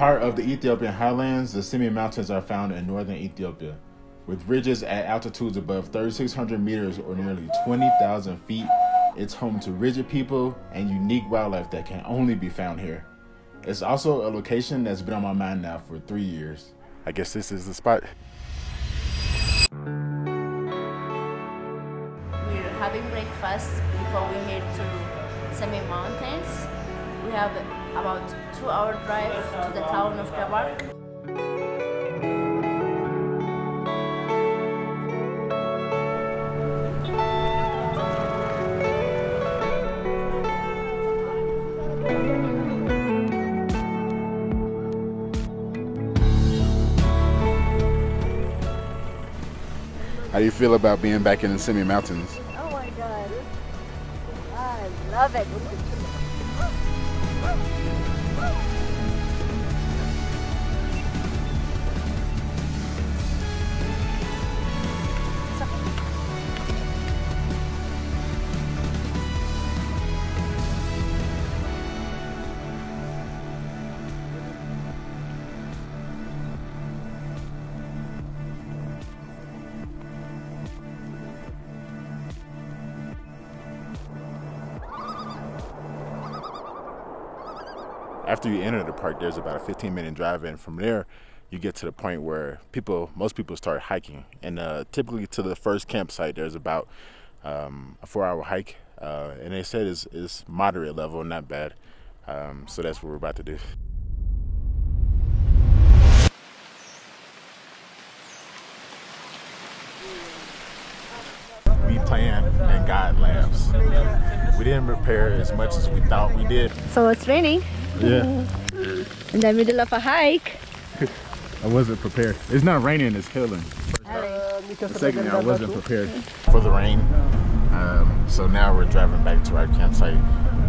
part of the Ethiopian highlands, the Simien Mountains are found in northern Ethiopia. With ridges at altitudes above 3,600 meters or nearly 20,000 feet, it's home to rigid people and unique wildlife that can only be found here. It's also a location that's been on my mind now for three years. I guess this is the spot. We're having breakfast before we head to Simien Mountains. We have about two hour drive to the town of Debark. How do you feel about being back in the Simien Mountains? Oh my god. I love it. Woo! Woo! After you enter the park, there's about a 15 minute drive, and from there, you get to the point where people, most people start hiking. And uh, typically, to the first campsite, there's about um, a four hour hike. Uh, and they said it's, it's moderate level, not bad. Um, so that's what we're about to do. We plan and God laughs. We didn't prepare as much as we thought we did. So it's raining Yeah. in the middle of a hike. I wasn't prepared. It's not raining, it's hailing. The second I wasn't prepared for the rain. Um, so now we're driving back to our campsite.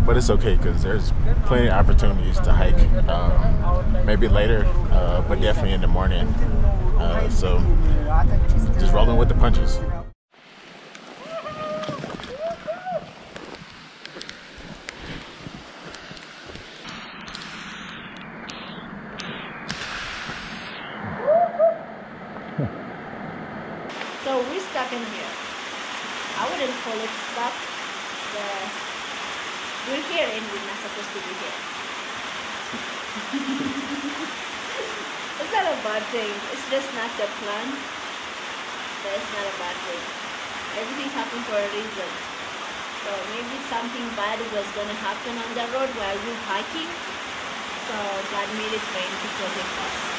But it's okay because there's plenty of opportunities to hike. Um, maybe later, uh, but definitely in the morning. Uh, so just rolling with the punches. So we're stuck in here. I wouldn't call it stuck. The, we're here and we're not supposed to be here. it's not a bad thing. It's just not the plan. But it's not a bad thing. Everything happened for a reason. So maybe something bad was gonna happen on the road while we're hiking. So God made it rain to protect us.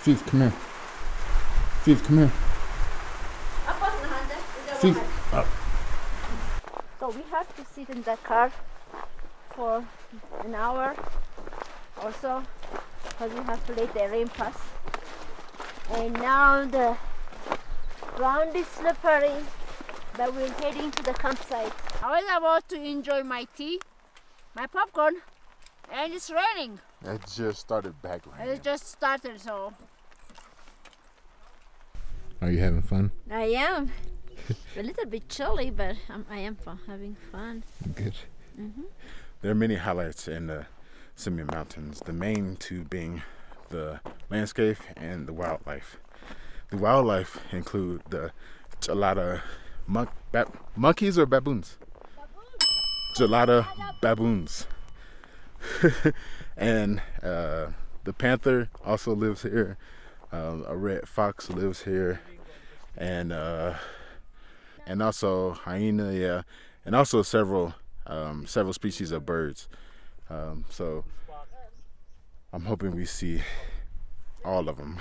Steve, come here. Steve, come here. Steve. So we have to sit in the car for an hour or so because we have to let the rain pass. And now the ground is slippery, but we're heading to the campsite. I was about to enjoy my tea, my popcorn, and it's raining. It just started back raining. It just started, so Are you having fun? I am a little bit chilly, but I'm, I am fun, having fun. Good. There are many highlights in the Simien Mountains, the main two being the landscape and the wildlife. The wildlife include the gelada monk, ba- monkeys or baboons? Gelada baboons. and uh, the panther also lives here. Um, a red fox lives here, and uh, and also hyena, yeah, and also several um, several species of birds. Um, so I'm hoping we see all of them.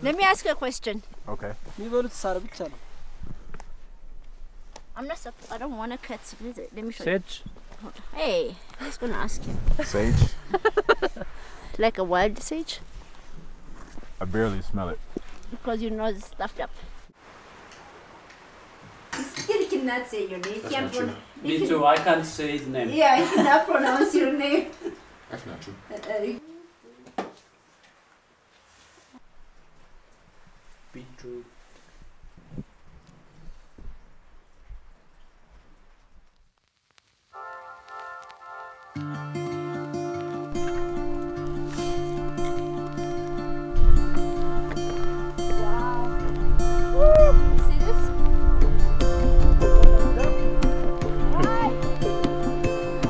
Let me ask you a question. Okay. I'm not. I don't want to cut. Let me show you. Sage. Hey, I was gonna ask you. Sage. Like a wild sage, I barely smell it. because your nose is stuffed up. You still cannot say your name. That's not true. Me too, I can't say his name. Yeah, I cannot pronounce your name. That's not true. Uh, uh,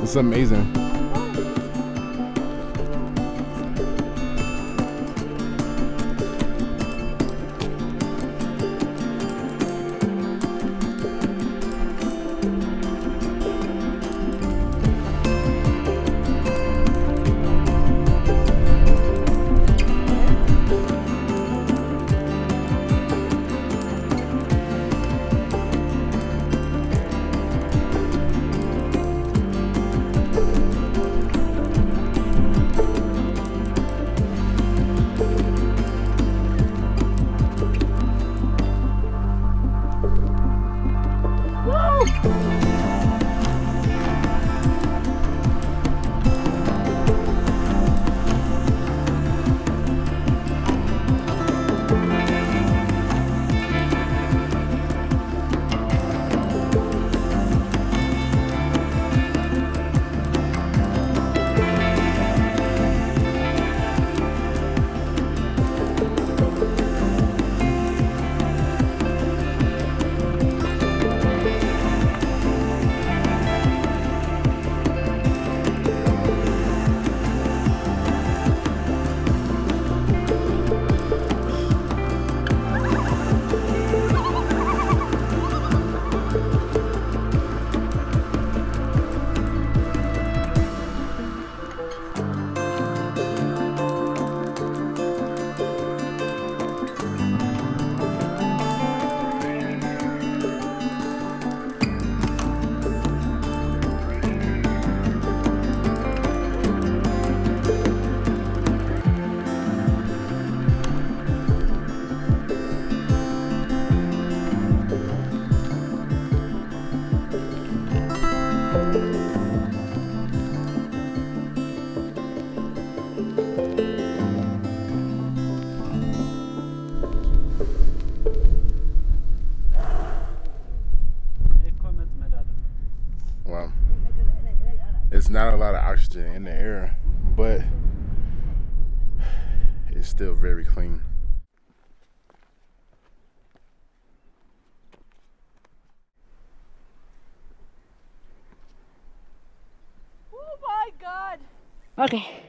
It's amazing. It's still very clean. Oh my god. Okay.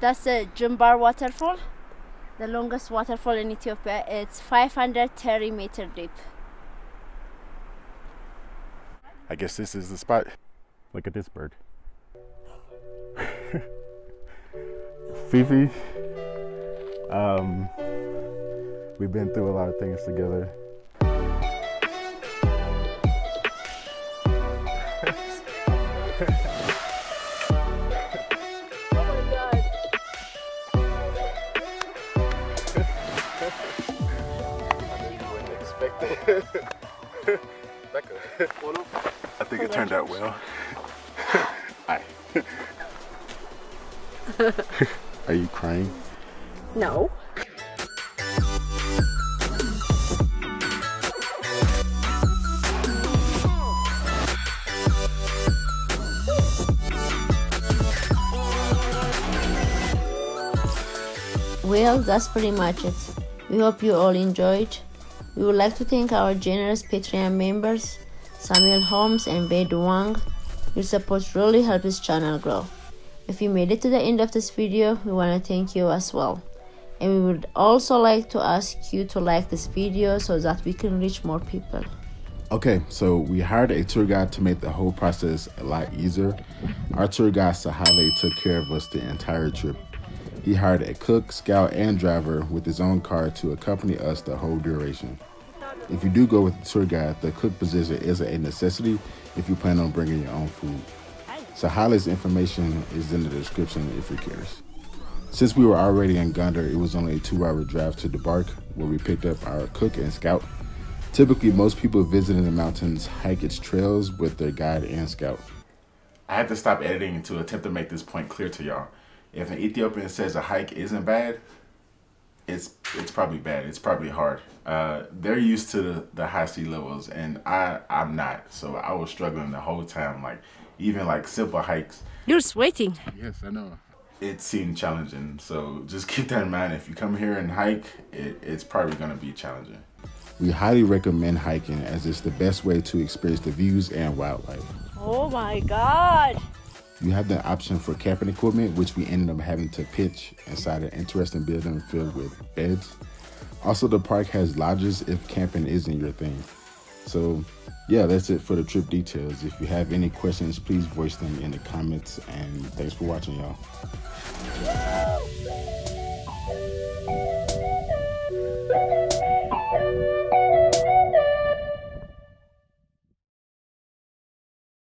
That's the Jinbar waterfall, the longest waterfall in Ethiopia. It's 530 meter deep. I guess this is the spot. Look at this bird. Fifi. Um, we've been through a lot of things together. It turned. Hi. Are you crying? No. Well, that's pretty much it. We hope you all enjoyed. We would like to thank our generous Patreon members, Samuel Holmes and Bed Wang. Your support really helps this channel grow. If you made it to the end of this video, we want to thank you as well. And we would also like to ask you to like this video so that we can reach more people. Okay, so we hired a tour guide to make the whole process a lot easier. Our tour guide Sahle took care of us the entire trip. He hired a cook, scout, and driver with his own car to accompany us the whole duration. If you do go with the tour guide, the cook position is a necessity if you plan on bringing your own food. So, Sahle's information is in the description if you're curious. Since we were already in Gondar, it was only a two hour drive to Debark, where we picked up our cook and scout. Typically, most people visiting the mountains hike its trails with their guide and scout. I had to stop editing to attempt to make this point clear to y'all. If an Ethiopian says a hike isn't bad, it's it's probably bad. It's probably hard. Uh, they're used to the, the high sea levels, and I I'm not. So I was struggling the whole time. Like even like simple hikes. You're sweating. Yes, I know. It seemed challenging. So just keep that in mind. If you come here and hike, it, it's probably gonna be challenging. We highly recommend hiking as it's the best way to experience the views and wildlife. Oh my god! You have the option for camping equipment, which we ended up having to pitch inside an interesting building filled with beds. Also, the park has lodges if camping isn't your thing. So, yeah, that's it for the trip details. If you have any questions, please voice them in the comments. And thanks for watching, y'all.